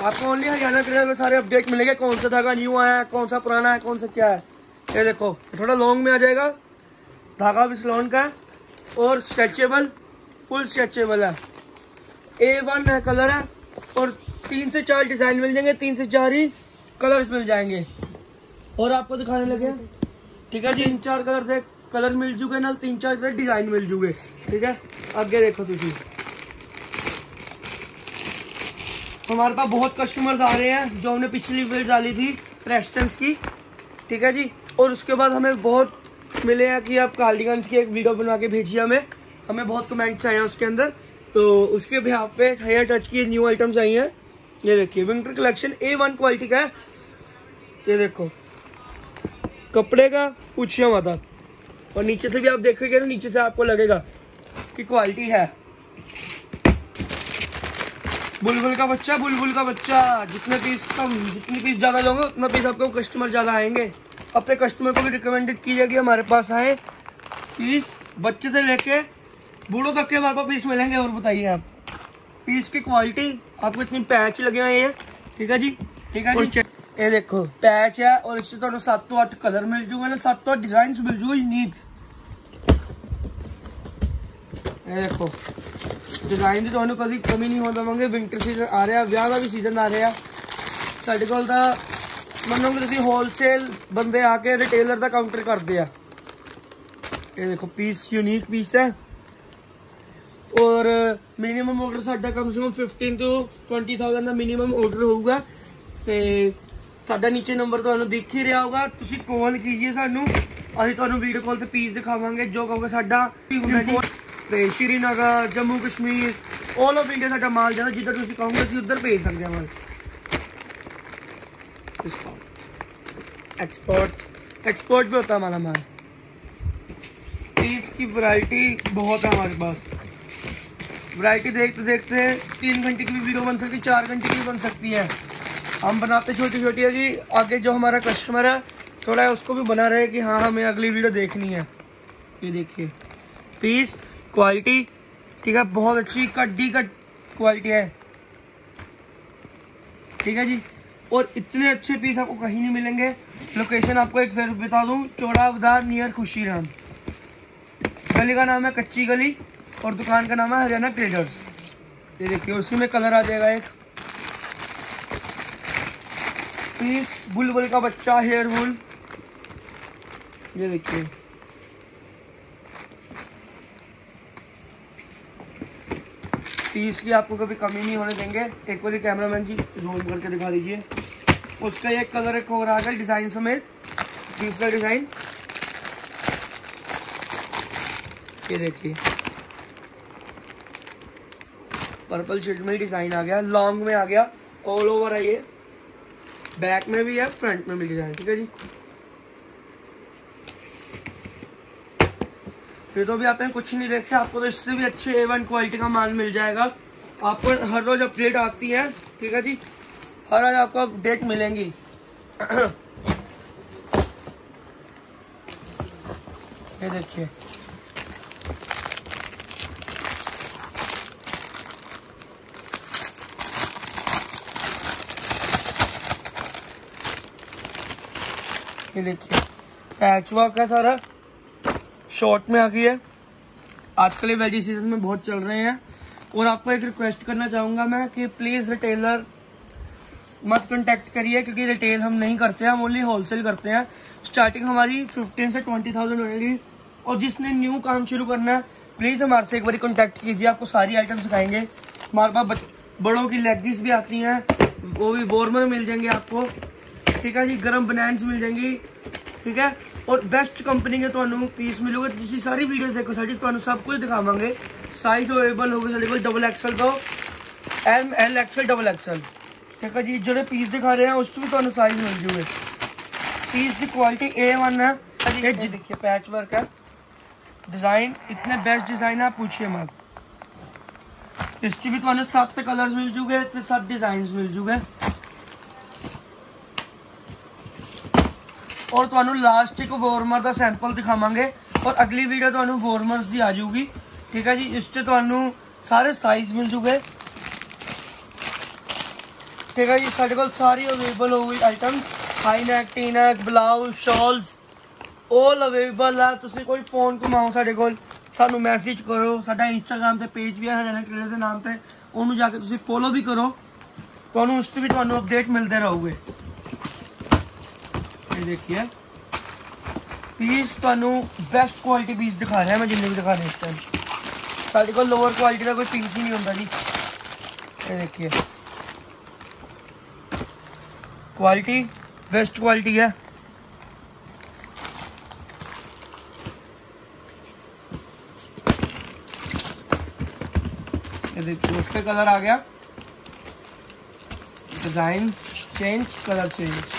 आपको only Haryana trailer में सारे अपडेट मिलेंगे। कौन सा धागा न्यू आया है, कौन सा पुराना है, कौन सा क्या है। ये देखो थोड़ा लॉन्ग में आ जाएगा। धागा भी बिस्लोन का है और स्ट्रेचेबल फुल स्ट्रेचेबल है। ए वन है कलर है और तीन से चार डिज़ाइन मिल जाएँगे, तीन से चार ही कलर्स मिल जाएँगे। और आपको दिखाने लगे ठीक है जी तीन चार कलर से कलर मिल चुके ना, तीन चार डिज़ाइन मिल चुके। ठीक है, आगे देखो तुझी हमारे पास बहुत कस्टमर्स आ रहे हैं, जो हमने पिछली वीडियो डाली थी प्रेस्टन्स की, ठीक है जी? और उसके बाद हमें बहुत मिले हैं कि आप कार्डिगन्स की एक वीडियो बना के भेजिए हमें। हमें बहुत कमेंट्स आए हैं उसके अंदर। तो उसके बिहाफ पे हेयर टच की न्यू आइटम्स आई हैं। ये देखिए winter collection A one quality का है। ये देखो, कपड़े का पूछिए माता और नीचे से भी आप देखेंगे ना, नीचे से आपको लगेगा कि क्वालिटी है। बुलबुल का बच्चा बुलबुल का बच्चा। जितने पीस कम जितने पीस ज़्यादा लोगे उतना पीस आपको कस्टमर ज़्यादा आएँगे। अपने कस्टमर को भी रिकमेंडेड कीजिए कि हमारे पास आए। पीस बच्चे से लेके बूढ़ों तक के हमारे पास पीस मिलेंगे और बताइए आप। पीस की क्वालिटी आपको इतनी पैच लगे हुए हैं। ठीक है जी? ठीक है जी? ये देखो पैच है और इससे थोड़ा सत्त तो अठ कलर मिल जूगे ना सात तो आठ डिज़ाइन मिल जूगे यूनिक ਇਹ ਦੇਖੋ। ਡਿਜ਼ਾਈਨ ਦੀ ਤੁਹਾਨੂੰ ਕਦੀ ਕਮੀ ਨਹੀਂ ਹੋਣ ਦਵਾਂਗੇ। ਵਿੰਟਰ ਸੀਜ਼ਨ ਆ ਰਿਹਾ, ਵਿਆਹ ਦਾ ਵੀ ਸੀਜ਼ਨ ਆ ਰਿਹਾ। ਸਾਡੇ ਕੋਲ ਤਾਂ ਮੰਨੋਗੇ ਤੁਸੀਂ ਹੋਲਸੇਲ ਬੰਦੇ ਆ ਕੇ ਰਿਟੇਲਰ ਦਾ ਕਾਊਂਟਰ ਕਰਦੇ ਆ। ਇਹ ਦੇਖੋ ਪੀਸ ਯੂਨੀਕ ਪੀਸ ਹੈ। ਔਰ ਮਿਨੀਮਮ ਆਰਡਰ ਸਾਡਾ ਕਮ ਸੇ ਕਮ 15 ਤੋਂ 20000 ਦਾ ਮਿਨੀਮਮ ਆਰਡਰ ਹੋਊਗਾ। ਤੇ ਸਾਡਾ ਨੀਚੇ ਨੰਬਰ ਤੁਹਾਨੂੰ ਦਿਖ ਹੀ ਰਿਹਾ ਹੋਗਾ ਤੁਸੀਂ ਕਾਲ ਕੀजिए ਸਾਨੂੰ। ਅਸੀਂ ਤੁਹਾਨੂੰ ਵੀਡੀਓ ਕਾਲ ਤੇ ਪੀਸ ਦਿਖਾਵਾਂਗੇ। ਜੋ ਕਹੋਗੇ ਸਾਡਾ। ਹੁੰਦਾ ਜੀ ਤੇ Srinagar Jammu Kashmir all of India ਸਾਡਾ ਮਾਲ ਜਾਂਦਾ ਜਿੱਧਰ ਤੁਸੀਂ ਕਹੋਗੇ ਅਸੀਂ ਉੱਧਰ ਭੇਜ ਸਕਦੇ ਹਾਂ ਮਾਲ एक्सपोर्ट एक्सपोर्ट भी होता है हमारा माल पीस की वैरायटी बहुत है हमारे पास वैरायटी देखते देखते तीन घंटे की भी वीडियो बन सकती है चार घंटे की भी बन सकती है हम बनाते छोटी छोटी है कि आगे जो हमारा कस्टमर है थोड़ा उसको भी बना रहे कि हाँ हमें अगली वीडियो देखनी है ये देखिए पीस क्वालिटी, ठीक है, बहुत अच्छी कड्डी कट क्वालिटी है। ठीक है जी, और इतने अच्छे पीस आपको कहीं नहीं मिलेंगे। लोकेशन आपको एक फिर बता दूँ चौड़ा बाज़ार नियर खुशी राम गली का नाम है कच्ची गली, और दुकान का नाम है हरियाणा ट्रेडर्स ये देखिए उसी में कलर आ जाएगा एक। पीस बुलबुल का बच्चा हेयर वुल ये देखिए। पीस की आपको कभी कमी नहीं होने देंगे। एक बार कैमरामैन जी जूम करके दिखा दीजिए। उसका एक कलर एक और आ गया डिज़ाइन समेत। तीसरा डिज़ाइन ये देखिए। पर्पल शेड में डिज़ाइन आ गया लॉन्ग में आ गया ऑल ओवर है ये। बैक में भी है फ्रंट में भी डिज़ाइन ठीक है जी? फिर तो भी आपने कुछ नहीं देखे, आपको तो इससे भी अच्छे ए वन क्वालिटी का माल मिल जाएगा। आपको हर रोज अपडेट आती है, ठीक है जी? हर रोज आपको अपडेट मिलेंगी। ये देखिए। ये देखिए पैच वर्क है सारा। शॉर्ट में आ गई है। आजकल ये वेजी सीज़न में बहुत चल रहे हैं। और आपको एक रिक्वेस्ट करना चाहूँगा मैं कि प्लीज़ रिटेलर मत कांटेक्ट करिए, क्योंकि रिटेल हम नहीं करते हैं, हम ओनली होलसेल करते हैं। स्टार्टिंग हमारी फिफ्टीन से ट्वेंटी थाउज़ेंड होगी और जिसने न्यू काम शुरू करना है प्लीज़ हमारे से एक बार कांटेक्ट कीजिए, आपको सारी आइटम सिखाएँगे हमारे पास बड़ों की लेगीज भी आती हैं, वो भी वॉर्मर मिल जाएँगे आपको। ठीक है जी, गर्म बनान्स मिल जाएँगी। ਠੀਕ ਹੈ ਔਰ ਬੈਸਟ ਕੰਪਨੀ ਦੇ ਤੁਹਾਨੂੰ ਪੀਸ ਮਿਲੂਗੇ ਤੁਸੀਂ ਸਾਰੀ ਵੀਡੀਓਜ਼ ਦੇਖੋ ਸਾਡੀ ਤੁਹਾਨੂੰ ਸਭ ਕੁਝ ਦਿਖਾਵਾਂਗੇ ਸਾਈਜ਼ ਅਵੇਲੇਬਲ ਹੋਵੇ ਸਾਡੇ ਕੋਲ ਡਬਲ ਐਕਸਲ ਤੋਂ M L XL double XL ਠੀਕ ਹੈ ਜੀ ਜਿਹੜੇ ਪੀਸ ਦਿਖਾ ਰਹੇ ਆ ਉਸ ਤੋਂ ਵੀ ਤੁਹਾਨੂੰ ਸਾਈਜ਼ ਮਿਲ ਜੂਗੇ पीस की क्वालिटी ए वन है ये देखिए पैच वर्क है डिजाइन इतने बेस्ट डिजाइन है पूछिए मत इसकी भी ਤੁਹਾਨੂੰ 7 ਕਲਰਸ ਮਿਲ ਜੂਗੇ ਤੇ 7 ਡਿਜ਼ਾਈਨਸ ਮਿਲ ਜੂਗੇ ਔਰ ਤੁਹਾਨੂੰ ਲਾਸਟ ਇੱਕ ਵਾਰਮਰ ਦਾ ਸੈਂਪਲ ਦਿਖਾਵਾਂਗੇ ਔਰ ਅਗਲੀ ਵੀਡੀਓ ਤੁਹਾਨੂੰ ਵਾਰਮਰਸ ਦੀ ਆ ਜਾਊਗੀ। ਠੀਕ ਹੈ ਜੀ, ਇਸ ਤੇ ਤੁਹਾਨੂੰ ਸਾਰੇ ਸਾਈਜ਼ ਮਿਲ ਜੂਗੇ। ਠੀਕ ਹੈ ਜੀ, ਸਾਡੇ ਕੋਲ ਸਾਰੀ ਅਵੇਲੇਬਲ ਹੋਊਗੀ item high neck T neck blouse shawls all available ਆ। ਤੁਸੀਂ ਕੋਈ ਫੋਨ ਘੁਮਾਓ ਸਾਡੇ ਕੋਲ। ਸਾਨੂੰ ਮੈਸੇਜ ਕਰੋ। ਸਾਡਾ ਇੰਸਟਾਗ੍ਰam ਤੇ ਪੇਜ ਵੀ ਹੈ ਹਰਿਆਣਾ ਟ੍ਰੇਡਰ ਦੇ ਨਾਮ ਤੇ। ਉਹਨੂੰ ਜਾ ਕੇ ਤੁਸੀਂ ਫੋਲੋ ਵੀ ਕਰੋ। ਤੁਹਾਨੂੰ ਉਸ ਤੇ ਵੀ ਤੁਹਾਨੂੰ ਅਪਡੇਟ ਮਿਲਦੇ ਰਹੂਗੇ। ਇਹ ਦੇਖੀਏ ਪੀਸ ਤੁਹਾਨੂੰ ਬੈਸਟ ਕੁਆਲਿਟੀ ਪੀਸ ਦਿਖਾ ਰਿਹਾ ਮੈਂ ਜਿੰਨੇ ਵੀ ਦਿਖਾ ਰਹੇ ਇਸ ਟਾਈਮ ਸਾਡੇ ਕੋਲ ਲੋਅਰ ਕੁਆਲਿਟੀ ਦਾ ਕੋਈ ਪੀਸ ਹੀ ਨਹੀਂ ਹੁੰਦਾ ਜੀ ਇਹ ਦੇਖੀਏ क्वालिटी बेस्ट क्वालिटी है ये देखिए उस पर कलर आ गया design change colour change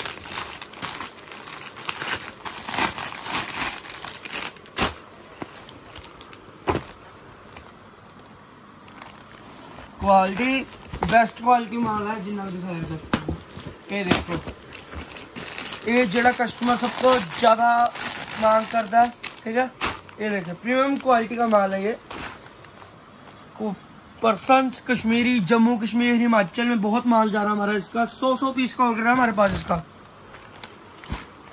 quality best quality माल है जिन्ना डिज़ायर करते ये देखो। ये जो कस्टमर सबको तो ज़्यादा मांग करता है, ठीक है? ये देखो प्रीमियम क्वालिटी का माल है ये। पर्सन कश्मीरी, जम्मू कश्मीर, हिमाचल में बहुत माल जा रहा है हमारा इसका। सौ सौ पीस का ऑर्डर है हमारे पास इसका।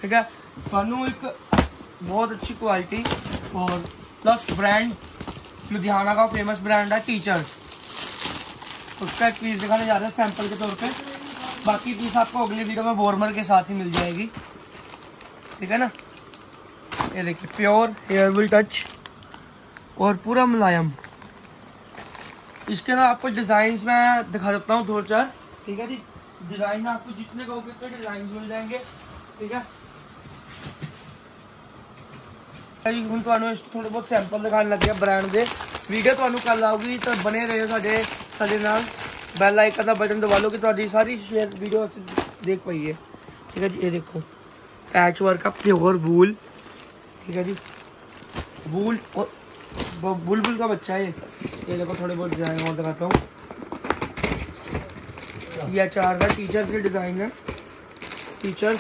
ठीक है? सानू एक बहुत अच्छी क्वालिटी और प्लस ब्रांड लुधियाना का फ़ेमस ब्रांड है टीचर्स उसका एक पीस दिखाने जा रहे हैं सैंपल के तौर पे बाकी पीस आपको अगली वीडियो में वॉर्मर के साथ ही मिल जाएगी ठीक है ना ये देखिए प्योर हेयर विल टच और पूरा मुलायम इसके अंदर आपको डिजाइन में दिखा सकता हूँ दो चार ठीक है जी डिजाइन आपको जितने कहोगे उतने डिजाइन मिल जाएंगे ठीक है ਜੀ ਹੁਣ ਤੁਹਾਨੂੰ ਇਸ ਥੋੜੇ ਬਹੁਤ ਸੈਂਪਲ ਦਿਖਾਣ ਲੱਗੇ ਬ੍ਰਾਂਡ ਦੇ ਵੀਡੀਓ ਤੁਹਾਨੂੰ ਕੱਲ ਆਊਗੀ ਤਾਂ ਬਨੇ ਰਹੋ ਸਾਡੇ ਸਾਡੇ ਨਾਲ ਬੈਲ ਆਈਕਨ ਦਾ ਬਟਨ ਦਬਾ ਲਓ ਕਿ ਤੁਹਾਡੀ ਸਾਰੀ ਸ਼ੇਅਰ ਵੀਡੀਓ ਅਸੀਂ ਦੇਖ ਪਾਈਏ ਠੀਕ ਹੈ ਜੀ ਇਹ ਦੇਖੋ पैच वर्क का प्योर वूल ठीक है जी वूल और बुलबुल का बच्चा है ये देखो थोड़े बहुत डिज़ाइन और दिखाता हूँ ये चार का टीचर के डिज़ाइन है टीचर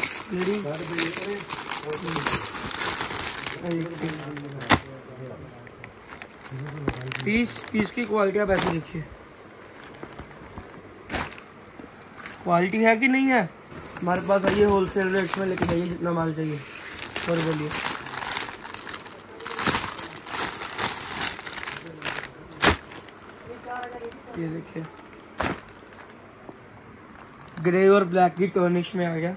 पीस पीस की क्वालिटी आप ऐसे देखिए क्वालिटी है कि नहीं है? हमारे पास आइए होलसेल रेट में लेके जाइए, जितना माल चाहिए। और बोलिए। ये देखिए। ग्रे और ब्लैक की टर्निश में आ गया।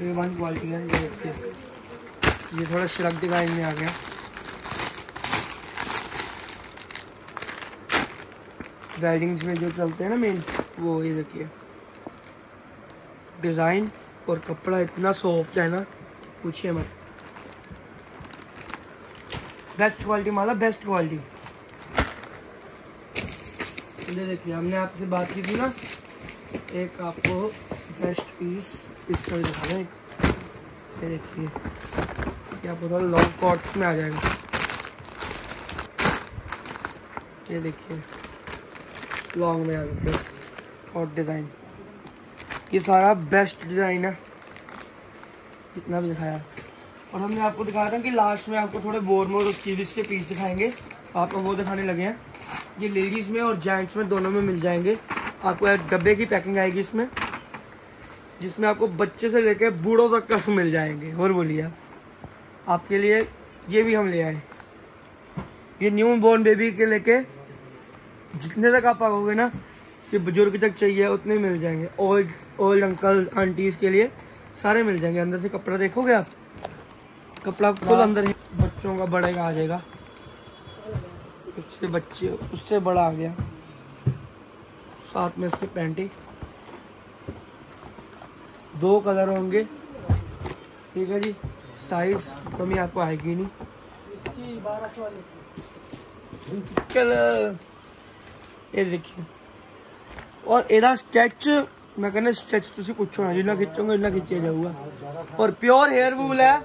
ये वन क्वालिटी है, ये देखिए। ये थोड़ा श्रक डिज़ाइन में आ गया। वेडिंग्स में जो चलते हैं ना मेन वो ये देखिए। डिज़ाइन और कपड़ा इतना सॉफ्ट है ना, पूछिए मत। बेस्ट क्वालिटी माला बेस्ट क्वालिटी ये देखिए, हमने आपसे बात की थी ना, एक आपको बेस्ट पीस इसका दिखा एक। ये देखिए ये आपको लॉन्ग कॉट्स में आ जाएगा। ये देखिए। लॉन्ग में आ गए और डिज़ाइन ये सारा बेस्ट डिज़ाइन है। जितना भी दिखाया। और हमने आपको दिखाया था कि लास्ट में आपको थोड़े बोरमोर और कीविस के पीस दिखाएँगे। आपको वो दिखाने लगे हैं। ये लेडीज़ में और जेंट्स में दोनों में मिल जाएँगे। आपको एक डब्बे की पैकिंग आएगी इसमें। जिसमें आपको बच्चे से लेके बूढ़ों तक का मिल जाएँगे। और बोलिए आपके लिए ये भी हम ले आए। ये न्यू बॉर्न बेबी के लेके जितने तक आप आओगे ना कि बुज़ुर्ग तक चाहिए उतने मिल जाएँगे। ओल्ड ओल्ड अंकल आंटीज के लिए सारे मिल जाएँगे। अंदर से कपड़ा देखोगे आप? कपड़ा फुल अंदर ही बच्चों का बड़ा आ जाएगा। उससे बच्चे उससे बड़ा आ गया। साथ में इसके पैंटी दो कलर होंगे। ठीक है जी? साइज़ कमी आपको आएगी नहीं। इसकी बारह सौ कलर ये देखिए। और एदा स्टैच मैं कहना स्टैच तुम पूछो ना, जिन्ना खिंचोगे इन्ना खिंचा जाऊगा। और प्योर हेयर वूल है।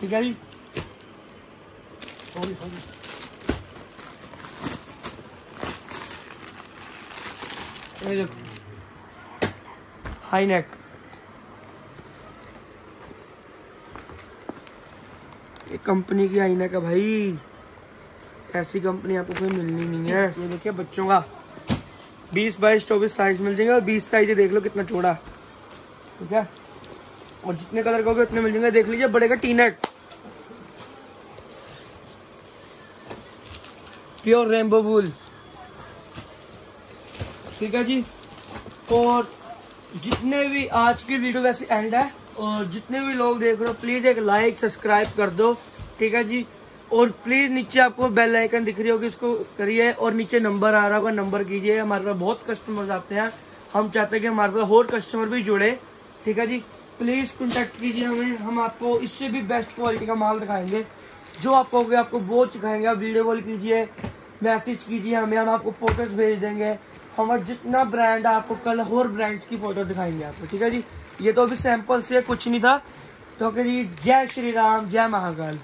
ठीक है जी। हाई नेक ये कंपनी की हाई का भाई, ऐसी कंपनी आपको कोई मिलनी नहीं है। ये देखिए बच्चों का 20 बाईस, चौबीस साइज़ मिल जाएँगे और 20 साइज़ देख लो कितना चौड़ा। ठीक है? और जितने कलर का कहोगे उतने मिल जाएँगे। देख लीजिए, बड़े का T neck pure rainbow wool ठीक है जी? और जितने भी आज की वीडियो वैसे एंड है। और जितने भी लोग देख रहे हो प्लीज़ एक लाइक सब्सक्राइब कर दो, ठीक है जी? और प्लीज़ नीचे आपको बेल आइकन दिख रही होगी इसको करिए, और नीचे नंबर आ रहा होगा नंबर कीजिए। हमारे पास बहुत कस्टमर्स आते हैं। हम चाहते हैं कि हमारे पास और कस्टमर भी जुड़े, ठीक है जी? प्लीज़ कॉन्टेक्ट कीजिए हमें, हम आपको इससे भी बेस्ट क्वालिटी का माल दिखाएँगे। जो आप कहोगे, आपको वो सिखाएँगे, आप वीडियो कॉल कीजिए मैसेज कीजिए हमें, हम आपको फ़ोटोज़ भेज देंगे। हमारा जितना ब्रांड है, आपको कल और ब्रांड्स की फ़ोटो दिखाएँगे आपको, ठीक है जी? ये तो अभी सैंपल से कुछ नहीं था। तो कह जय श्री राम, जय महाकाल।